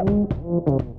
음.